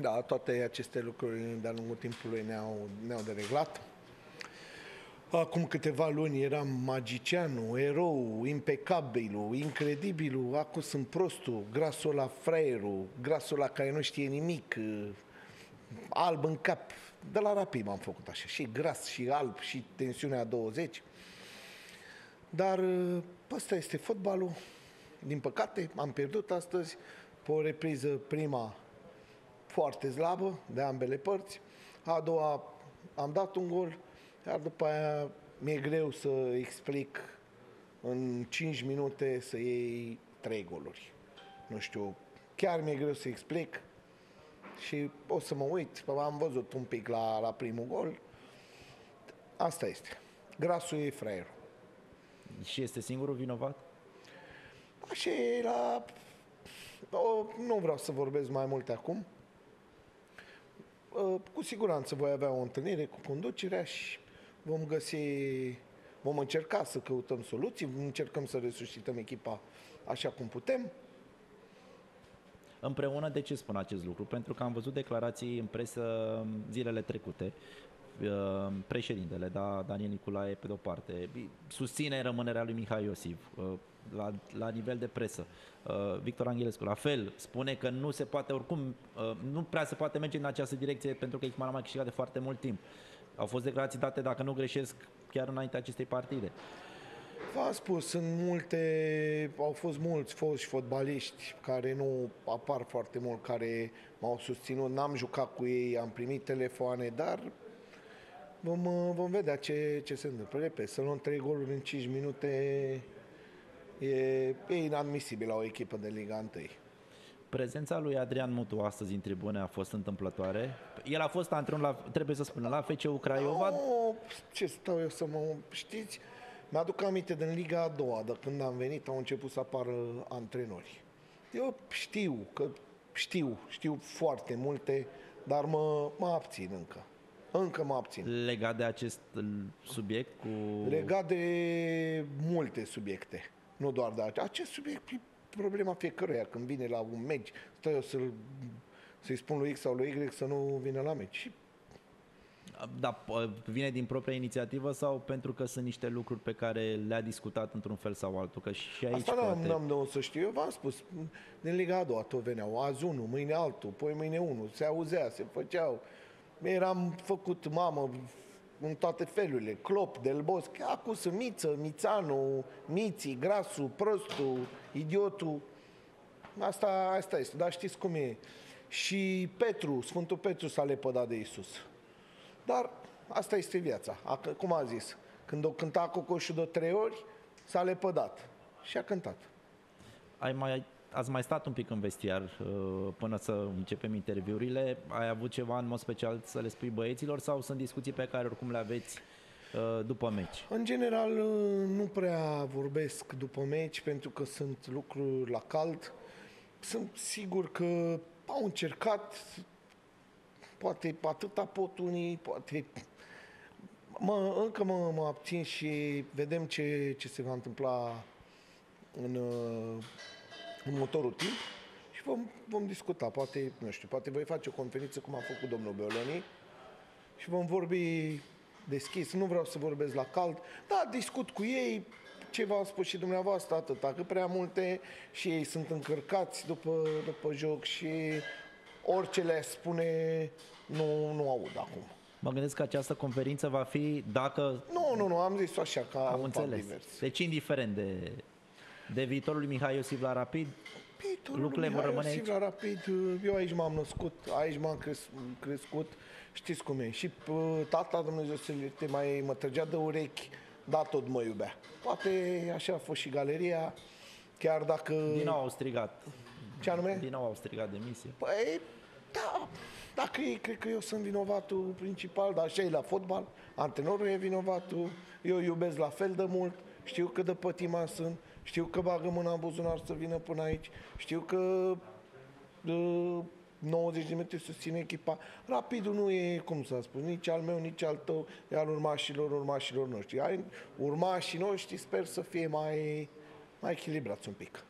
Da, toate aceste lucruri de-a lungul timpului ne-au, ne-au dereglat. Acum câteva luni eram magicianul, erou, impecabilul, incredibilul, acum sunt prostul, grasul la fraierul, grasul la care nu știe nimic, alb în cap. De la rapid m-am făcut așa, și gras, și alb, și tensiunea 20. Dar ăsta este fotbalul. Din păcate, am pierdut astăzi pe o repriză prima foarte slabă de ambele părți. A doua am dat un gol, iar după aia mi-e greu să explic în 5 minute să iei 3 goluri. Nu știu, chiar mi-e greu să explic și o să mă uit, am văzut un pic la, la primul gol. Asta este. Grasul e fraierul. Și este singurul vinovat? Așa e la... O, nu vreau să vorbesc mai multe acum. Cu siguranță voi avea o întâlnire cu conducerea și vom găsi, vom încerca să căutăm soluții, încercăm să resuscităm echipa așa cum putem. Împreună, de ce spun acest lucru? Pentru că am văzut declarații în presă zilele trecute Uh, președintele, da, Daniel Nicolae, pe de-o parte, susține rămânerea lui Mihai Iosif uh, la, la nivel de presă. Uh, Victor Angelescu, la fel, spune că nu se poate, oricum, nu prea se poate merge în această direcție pentru că echipa n-a mai câștigat de foarte mult timp. Au fost declarații date, dacă nu greșesc, chiar înainte acestei partide. V-am spus, sunt multe, au fost mulți foști fotbaliști care nu apar foarte mult, care m-au susținut, n-am jucat cu ei, am primit telefoane, dar vom, uh, vom vedea ce, ce se întâmplă. Repet, să luăm 3 goluri în 5 minute e, e inadmisibil la o echipă de Liga 1. Prezența lui Adrian Mutu astăzi în tribune a fost întâmplătoare. El a fost antrenor, la, trebuie să spunem, la FC Craiova. No, ce stau eu să mă... Știți, mi-aduc aminte din Liga a doua, de când am venit, au început să apară antrenori. Eu știu că știu, știu foarte multe, dar mă, mă abțin încă. Încă mă abțin. Legat de acest subiect cu... Legat de multe subiecte, nu doar de acest. Acest subiect e problema fiecăruia. Când vine la un meci, stă eu să-l, să-i spun lui X sau lui Y să nu vină la meci. Da, vine din propria inițiativă sau pentru că sunt niște lucruri pe care le-a discutat într-un fel sau altul? Că și aici Asta poate... n-am de unde să știu. Eu v-am spus, din Liga a doua tot veneau, azi unul, mâine altul, poi mâine unul, se auzea, se făceau eram făcut mamă în toate felurile, Clop, Del Bosc, acum sunt Miță, Mițanu, Miții, Grasu, Prostu, Idiotul. Asta, asta este, dar știți cum e. Și Petru, Sfântul Petru s-a lepădat de Isus. Dar asta este viața. Cum a zis? Când o cânta cocoșul de trei ori, s-a lepădat. Și a cântat. Ai mai ați mai stat un pic în vestiar uh, până să începem interviurile. Ai avut ceva în mod special să le spui băieților sau sunt discuții pe care oricum le aveți uh, după meci? În general uh, nu prea vorbesc după meci pentru că sunt lucruri la cald. Sunt sigur că au încercat poate atâta pot unii, poate mă, încă mă, mă abțin și vedem ce, ce se va întâmpla în, următorul timp și vom, vom discuta. Poate, nu știu, poate voi face o conferință cum a făcut domnul Beoloni și vom vorbi deschis. Nu vreau să vorbesc la cald, da, discut cu ei, ce v-am spus și dumneavoastră, atâta, că prea multe și ei sunt încărcați după, după joc și orice le spune nu, nu aud acum. Mă gândesc că această conferință va fi dacă... Nu, nu, nu, am zis așa ca am înțeles. Divers. Deci indiferent de de viitorul lui Mihai Iosif la Rapid? Viitorul Lucrurile vor rămâne Iosif aici? la Rapid, eu aici m-am născut, aici m-am cres- crescut, știți cum e. Și tata Dumnezeu să te mai mă trăgea de urechi, da, tot mă iubea. Poate așa a fost și galeria, chiar dacă... Din nou au strigat. Ce anume? Din nou au strigat misie. Păi, da, dacă ei cred că eu sunt vinovatul principal, dar așa e la fotbal, antrenorul e vinovatul, eu iubesc la fel de mult, știu cât de pătima sunt, știu că bagă mâna în buzunar să vină până aici, știu că uh, 90 de metri susține echipa. Rapidul nu e, cum s-a spus, nici al meu, nici al tău, e al urmașilor, urmașilor noștri. Ai, urmașii noștri sper să fie mai, mai echilibrați un pic.